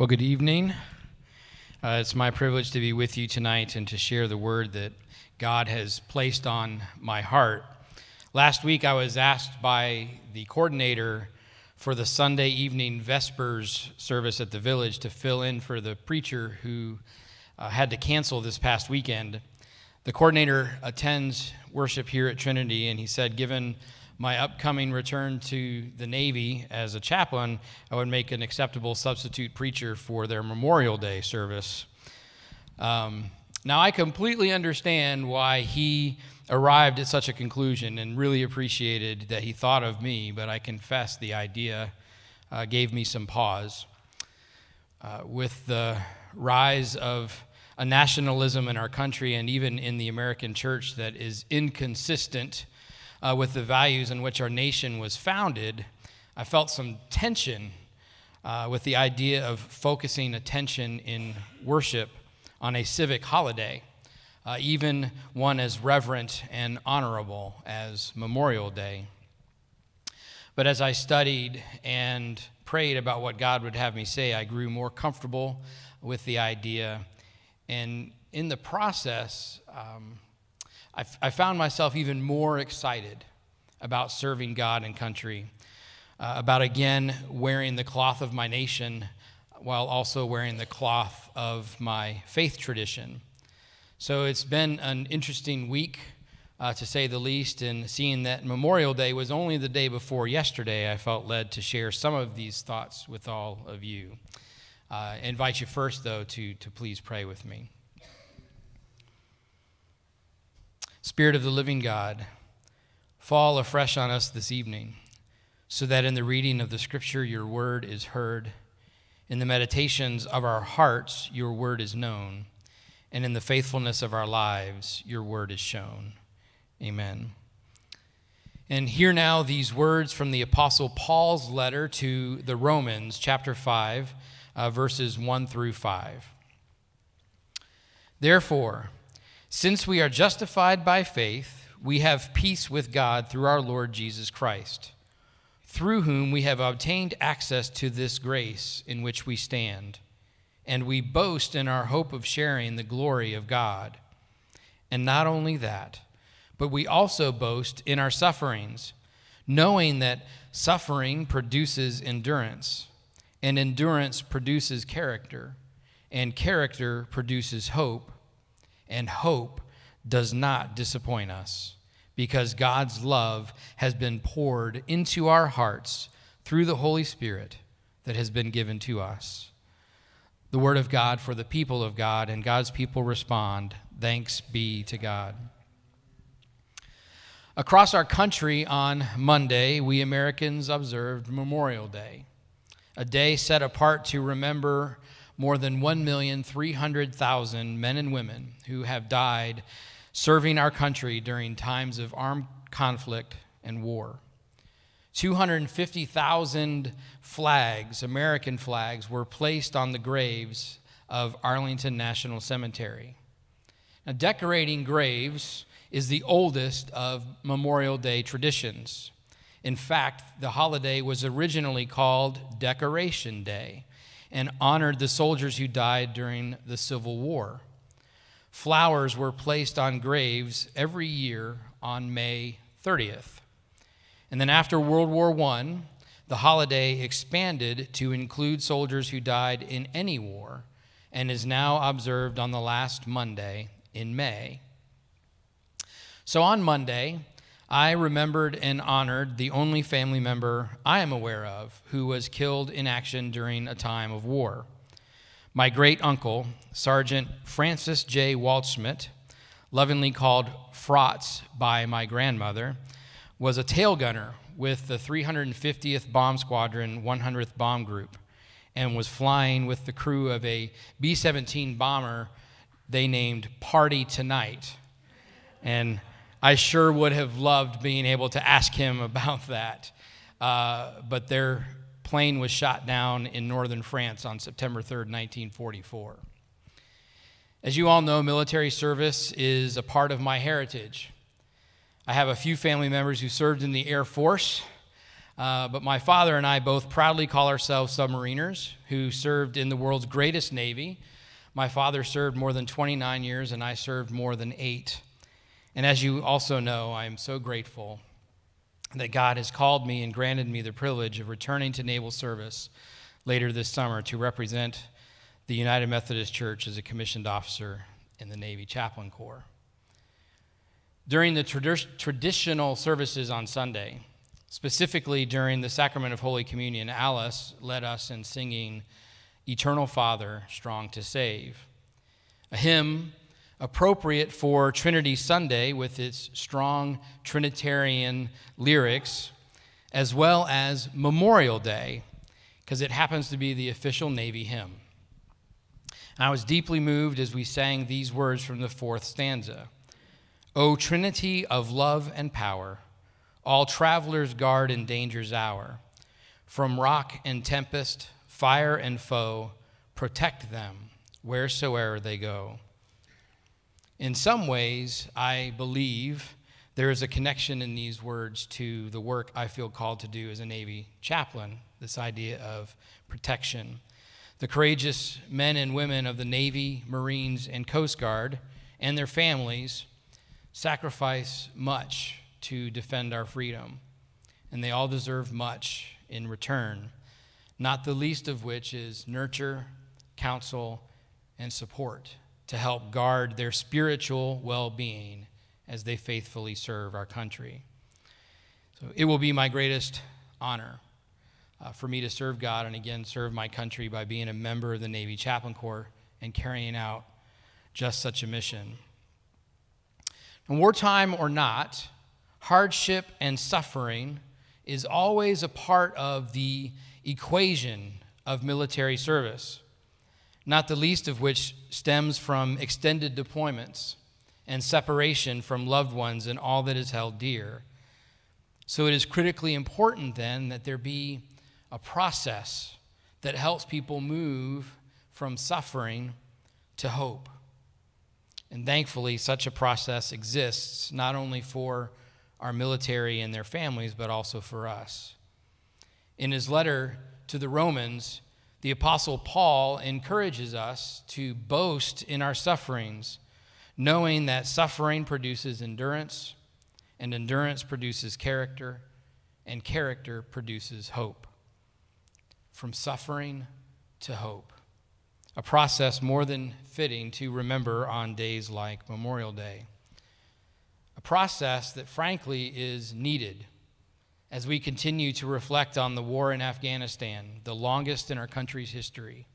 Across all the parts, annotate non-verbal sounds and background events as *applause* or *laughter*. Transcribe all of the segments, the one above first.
Well, good evening. Uh, it's my privilege to be with you tonight and to share the word that God has placed on my heart. Last week, I was asked by the coordinator for the Sunday evening Vespers service at the village to fill in for the preacher who uh, had to cancel this past weekend. The coordinator attends worship here at Trinity, and he said, given my upcoming return to the Navy as a chaplain, I would make an acceptable substitute preacher for their Memorial Day service. Um, now, I completely understand why he arrived at such a conclusion and really appreciated that he thought of me, but I confess the idea uh, gave me some pause. Uh, with the rise of a nationalism in our country and even in the American church that is inconsistent uh, with the values in which our nation was founded, I felt some tension uh, with the idea of focusing attention in worship on a civic holiday, uh, even one as reverent and honorable as Memorial Day. But as I studied and prayed about what God would have me say, I grew more comfortable with the idea. And in the process, um, I, f- I found myself even more excited about serving God and country, uh, about again wearing the cloth of my nation while also wearing the cloth of my faith tradition. So it's been an interesting week, uh, to say the least, and seeing that Memorial Day was only the day before yesterday, I felt led to share some of these thoughts with all of you. Uh, I invite you first, though, to, to please pray with me. Spirit of the living God, fall afresh on us this evening, so that in the reading of the Scripture your word is heard, in the meditations of our hearts your word is known, and in the faithfulness of our lives your word is shown. Amen. And hear now these words from the Apostle Paul's letter to the Romans, chapter 5, uh, verses 1 through 5. Therefore, since we are justified by faith, we have peace with God through our Lord Jesus Christ, through whom we have obtained access to this grace in which we stand, and we boast in our hope of sharing the glory of God. And not only that, but we also boast in our sufferings, knowing that suffering produces endurance, and endurance produces character, and character produces hope and hope does not disappoint us because God's love has been poured into our hearts through the Holy Spirit that has been given to us. The Word of God for the people of God, and God's people respond, Thanks be to God. Across our country on Monday, we Americans observed Memorial Day, a day set apart to remember more than 1,300,000 men and women who have died serving our country during times of armed conflict and war. 250,000 flags, American flags, were placed on the graves of Arlington National Cemetery. Now, decorating graves is the oldest of Memorial Day traditions. In fact, the holiday was originally called Decoration Day and honored the soldiers who died during the Civil War. Flowers were placed on graves every year on May 30th. And then after World War I, the holiday expanded to include soldiers who died in any war and is now observed on the last Monday in May. So on Monday, I remembered and honored the only family member I am aware of who was killed in action during a time of war. My great uncle, Sergeant Francis J. Waldschmidt, lovingly called Frotz by my grandmother, was a tail gunner with the 350th Bomb Squadron 100th Bomb Group and was flying with the crew of a B 17 bomber they named Party Tonight. And I sure would have loved being able to ask him *laughs* about that. Uh, but their plane was shot down in northern France on September 3rd, 1944. As you all know, military service is a part of my heritage. I have a few family members who served in the Air Force, Uh, but my father and I both proudly call ourselves submariners who served in the world's greatest navy. My father served more than 29 years, and I served more than eight. And as you also know, I am so grateful that God has called me and granted me the privilege of returning to naval service later this summer to represent the United Methodist Church as a commissioned officer in the Navy Chaplain Corps. During the tradi- traditional services on Sunday, specifically during the sacrament of Holy Communion, Alice led us in singing Eternal Father, Strong to Save, a hymn appropriate for Trinity Sunday with its strong Trinitarian lyrics, as well as Memorial Day, because it happens to be the official Navy hymn. I was deeply moved as we sang these words from the fourth stanza O Trinity of love and power, all travelers guard in danger's hour. From rock and tempest, fire and foe, protect them wheresoever they go. In some ways, I believe there is a connection in these words to the work I feel called to do as a Navy chaplain, this idea of protection. The courageous men and women of the Navy, Marines, and Coast Guard and their families sacrifice much to defend our freedom, and they all deserve much in return, not the least of which is nurture, counsel, and support to help guard their spiritual well being as they faithfully serve our country. So it will be my greatest honor uh, for me to serve God and again serve my country by being a member of the Navy Chaplain Corps and carrying out just such a mission. In wartime or not, hardship and suffering is always a part of the equation of military service not the least of which stems from extended deployments and separation from loved ones and all that is held dear. So it is critically important then that there be a process that helps people move from suffering to hope. And thankfully, such a process exists not only for our military and their families, but also for us. In his letter to the Romans, the Apostle Paul encourages us to boast in our sufferings, knowing that suffering produces endurance, and endurance produces character, and character produces hope. From suffering to hope. A process more than fitting to remember on days like Memorial Day. A process that, frankly, is needed as we continue to reflect on the war in Afghanistan, the longest in our country's history.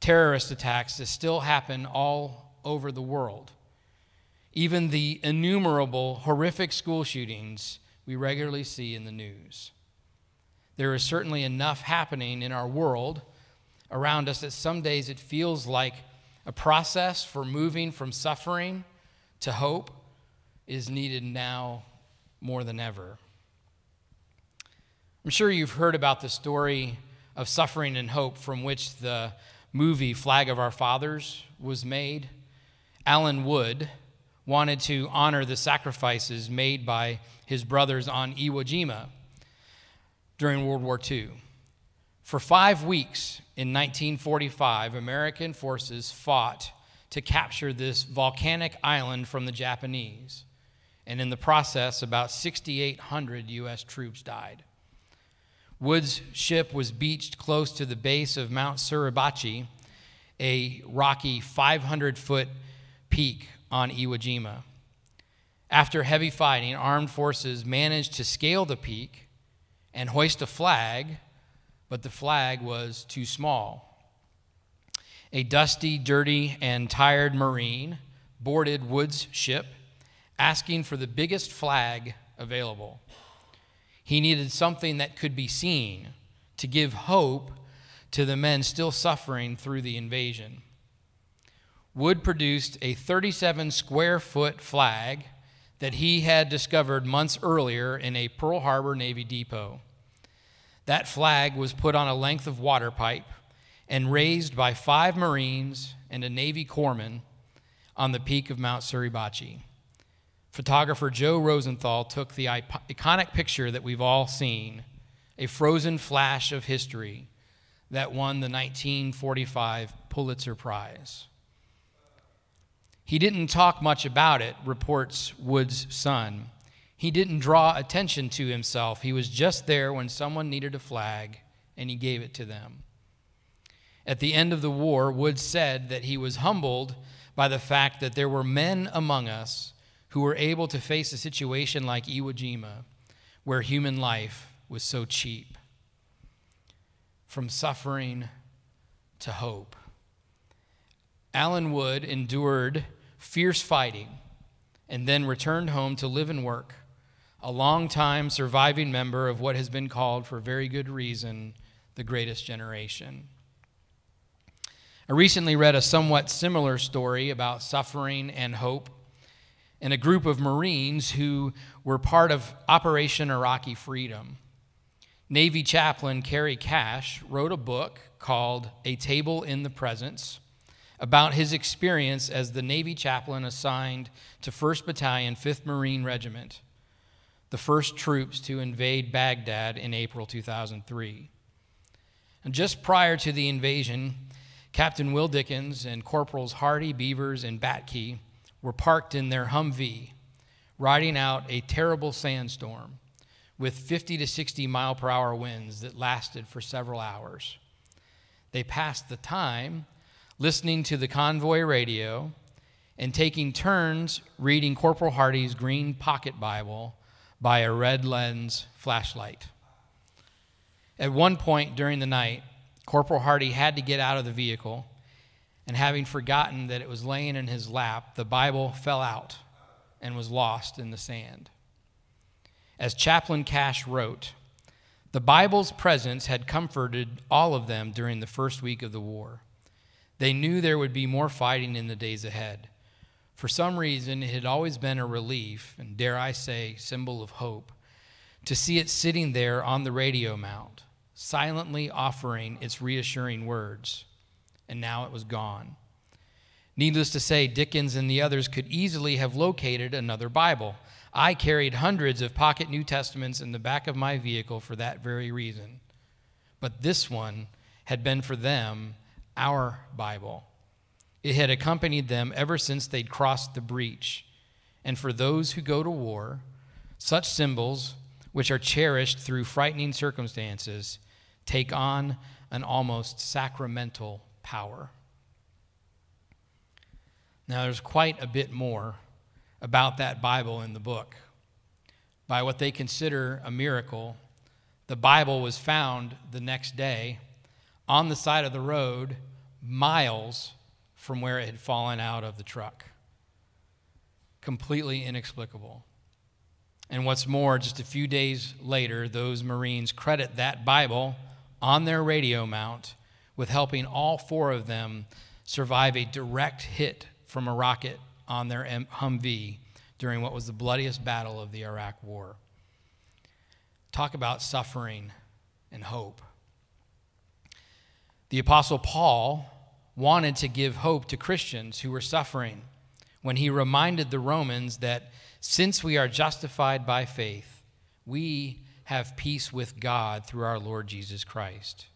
Terrorist attacks that still happen all over the world. Even the innumerable horrific school shootings we regularly see in the news. There is certainly enough happening in our world around us that some days it feels like a process for moving from suffering to hope is needed now more than ever. I'm sure you've heard about the story of suffering and hope from which the movie Flag of Our Fathers was made. Alan Wood wanted to honor the sacrifices made by his brothers on Iwo Jima during World War II. For five weeks in 1945, American forces fought to capture this volcanic island from the Japanese. And in the process, about 6,800 U.S. troops died. Wood's ship was beached close to the base of Mount Suribachi, a rocky 500 foot peak on Iwo Jima. After heavy fighting, armed forces managed to scale the peak and hoist a flag, but the flag was too small. A dusty, dirty, and tired Marine boarded Wood's ship, asking for the biggest flag available. He needed something that could be seen to give hope to the men still suffering through the invasion. Wood produced a 37 square foot flag that he had discovered months earlier in a Pearl Harbor Navy depot. That flag was put on a length of water pipe and raised by five Marines and a Navy corpsman on the peak of Mount Suribachi. Photographer Joe Rosenthal took the iconic picture that we've all seen, a frozen flash of history that won the 1945 Pulitzer Prize. He didn't talk much about it, reports Wood's son. He didn't draw attention to himself. He was just there when someone needed a flag, and he gave it to them. At the end of the war, Wood said that he was humbled by the fact that there were men among us who were able to face a situation like Iwo Jima, where human life was so cheap. From suffering to hope. Alan Wood endured fierce fighting and then returned home to live and work, a long-time surviving member of what has been called, for very good reason, the greatest generation. I recently read a somewhat similar story about suffering and hope in a group of Marines who were part of Operation Iraqi Freedom. Navy chaplain Carey Cash wrote a book called A Table in the Presence about his experience as the Navy chaplain assigned to 1st Battalion, 5th Marine Regiment, the first troops to invade Baghdad in April 2003. And just prior to the invasion, Captain Will Dickens and Corporals Hardy, Beavers, and Batkey were parked in their Humvee, riding out a terrible sandstorm with 50 to 60 mile per hour winds that lasted for several hours. They passed the time listening to the convoy radio and taking turns reading Corporal Hardy's green pocket Bible by a red lens flashlight. At one point during the night, Corporal Hardy had to get out of the vehicle, and having forgotten that it was laying in his lap, the Bible fell out and was lost in the sand. As Chaplain Cash wrote, the Bible's presence had comforted all of them during the first week of the war. They knew there would be more fighting in the days ahead. For some reason, it had always been a relief, and dare I say, symbol of hope, to see it sitting there on the radio mount, silently offering its reassuring words, and now it was gone. Needless to say, Dickens and the others could easily have located another Bible. I carried hundreds of pocket New Testaments in the back of my vehicle for that very reason. But this one had been for them our Bible. It had accompanied them ever since they'd crossed the breach. And for those who go to war, such symbols, which are cherished through frightening circumstances, take on an almost sacramental power. Now, there's quite a bit more about that Bible in the book. By what they consider a miracle, the Bible was found the next day on the side of the road, miles from where it had fallen out of the truck. Completely inexplicable. And what's more, just a few days later, those Marines credit that Bible on their radio mount with helping all four of them survive a direct hit from a rocket on their Humvee during what was the bloodiest battle of the Iraq War. Talk about suffering and hope. The Apostle Paul wanted to give hope to Christians who were suffering when he reminded the Romans that since we are justified by faith, we have peace with God through our Lord Jesus Christ.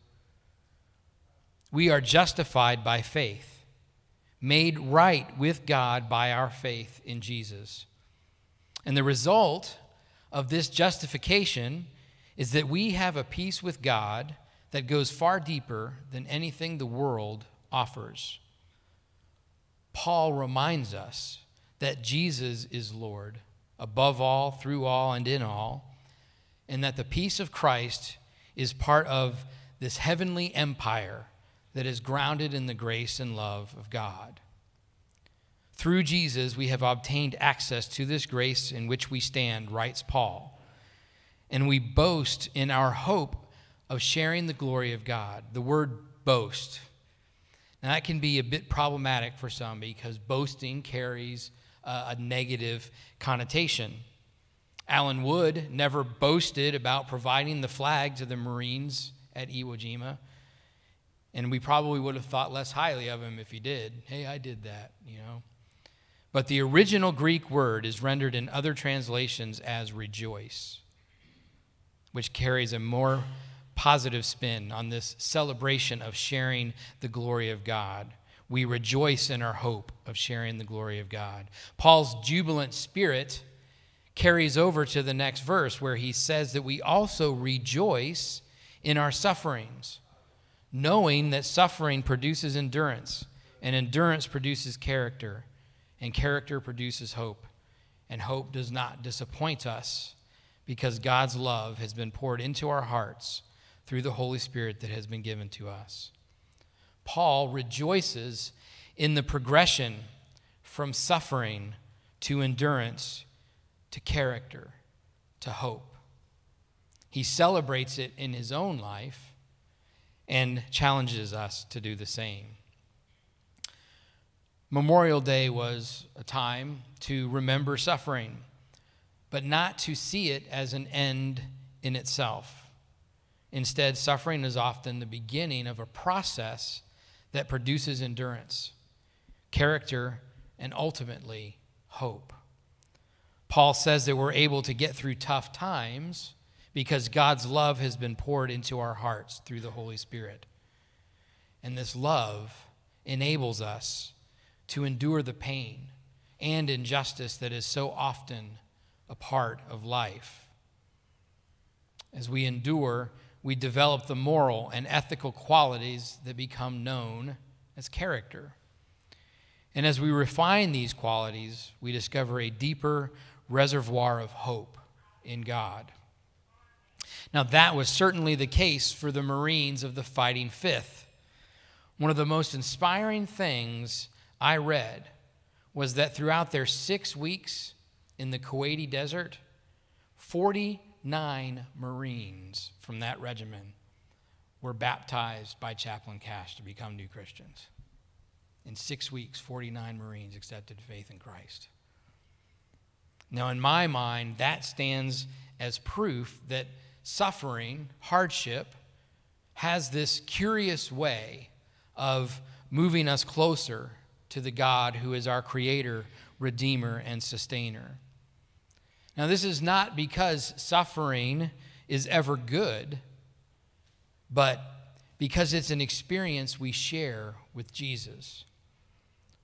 We are justified by faith, made right with God by our faith in Jesus. And the result of this justification is that we have a peace with God that goes far deeper than anything the world offers. Paul reminds us that Jesus is Lord above all, through all, and in all and that the peace of Christ is part of this heavenly empire that is grounded in the grace and love of God. Through Jesus, we have obtained access to this grace in which we stand, writes Paul. And we boast in our hope of sharing the glory of God. The word boast. Now, that can be a bit problematic for some because boasting carries a, a negative connotation. Alan Wood never boasted about providing the flag to the Marines at Iwo Jima. And we probably would have thought less highly of him if he did. Hey, I did that, you know. But the original Greek word is rendered in other translations as rejoice, which carries a more positive spin on this celebration of sharing the glory of God. We rejoice in our hope of sharing the glory of God. Paul's jubilant spirit carries over to the next verse where he says that we also rejoice in our sufferings, knowing that suffering produces endurance, and endurance produces character and character produces hope. And hope does not disappoint us because God's love has been poured into our hearts through the Holy Spirit that has been given to us. Paul rejoices in the progression from suffering to endurance to character to hope. He celebrates it in his own life and challenges us to do the same. Memorial Day was a time to remember suffering, but not to see it as an end in itself. Instead, suffering is often the beginning of a process that produces endurance, character, and ultimately hope. Paul says that we're able to get through tough times because God's love has been poured into our hearts through the Holy Spirit. And this love enables us to endure the pain and injustice that is so often a part of life. As we endure, we develop the moral and ethical qualities that become known as character. And as we refine these qualities, we discover a deeper reservoir of hope in God. Now, that was certainly the case for the Marines of the Fighting Fifth. One of the most inspiring things I read was that throughout their six weeks in the Kuwaiti desert, 49 Marines from that regiment were baptized by Chaplain Cash to become new Christians. In six weeks, 49 Marines accepted faith in Christ. Now, in my mind, that stands as proof that suffering, hardship, has this curious way of moving us closer to the God who is our creator, redeemer, and sustainer. Now, this is not because suffering is ever good, but because it's an experience we share with Jesus.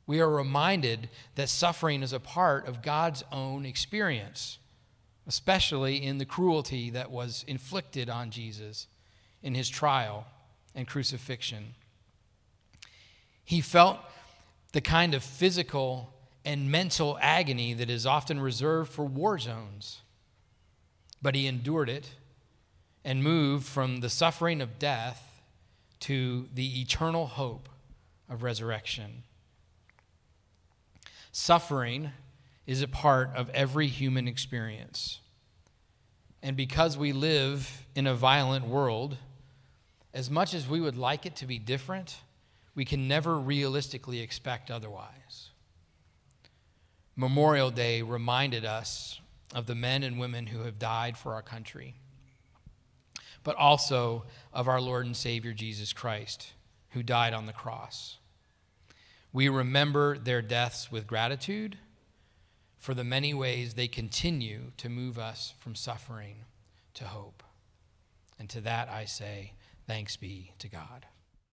We are reminded that suffering is a part of God's own experience, especially in the cruelty that was inflicted on Jesus in his trial and crucifixion. He felt the kind of physical and mental agony that is often reserved for war zones. But he endured it and moved from the suffering of death to the eternal hope of resurrection. Suffering is a part of every human experience. And because we live in a violent world, as much as we would like it to be different, we can never realistically expect otherwise. Memorial Day reminded us of the men and women who have died for our country, but also of our Lord and Savior Jesus Christ, who died on the cross. We remember their deaths with gratitude for the many ways they continue to move us from suffering to hope. And to that I say, thanks be to God.